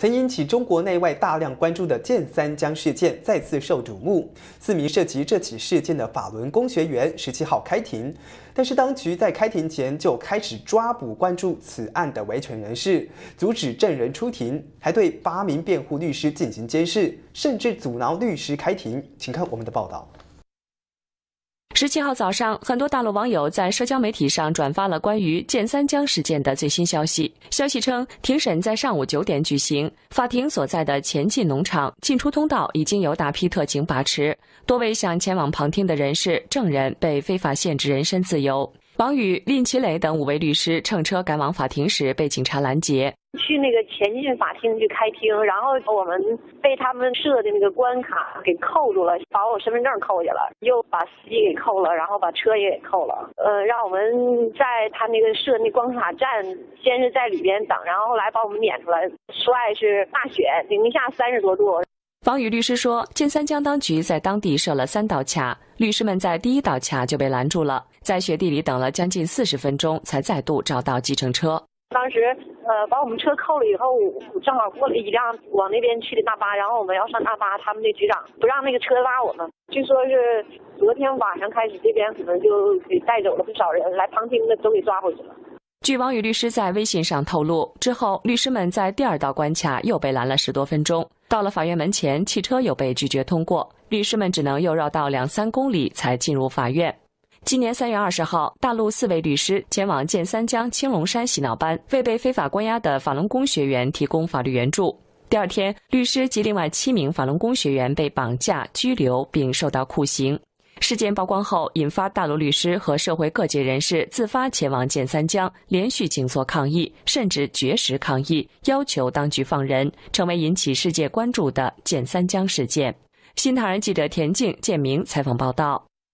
曾引起中国内外大量关注的建三江事件再次受瞩目。四名涉及这起事件的法轮功学员十七号开庭，但是当局在开庭前就开始抓捕关注此案的维权人士，阻止证人出庭，还对八名辩护律师进行监视，甚至阻挠律师开庭。请看我们的报道。十七号早上，很多大陆网友在社交媒体上转发了关于建三江事件的最新消息。消息称，庭审在上午九点举行，法庭所在的前进农场进出通道已经有大批特警把持，多位想前往旁听的人士、证人被非法限制人身自由。王宇、林奇磊等五位律师乘车赶往法庭时被警察拦截。去那个前进法庭去开庭，然后我们被他们设的那个关卡给扣住了，把我身份证扣下了，又把司机给扣了，然后把车也给扣了。呃，让我们在他那个设那关卡站，先是在里边等，然后后来把我们撵出来。外是大雪，零下三十多度。方宇律师说，建三江当局在当地设了三道卡，律师们在第一道卡就被拦住了，在雪地里等了将近四十分钟，才再度找到计程车。当时，呃，把我们车扣了以后，正好过了一辆往那边去的大巴，然后我们要上大巴，他们的局长不让那个车拉我们，据说是昨天晚上开始，这边可能就给带走了不少人，来旁听的都给抓回去了。据王宇律师在微信上透露，之后律师们在第二道关卡又被拦了十多分钟，到了法院门前，汽车又被拒绝通过，律师们只能又绕道两三公里才进入法院。今年三月二十号，大陆四位律师前往建三江青龙山洗脑班，为被非法关押的法轮功学员提供法律援助。第二天，律师及另外七名法轮功学员被绑架、拘留并受到酷刑。事件曝光后，引发大陆律师和社会各界人士自发前往建三江，连续静坐抗议，甚至绝食抗议，要求当局放人，成为引起世界关注的建三江事件。新唐人记者田静、建明采访报道。